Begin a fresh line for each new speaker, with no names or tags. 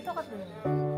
Dito ka dun.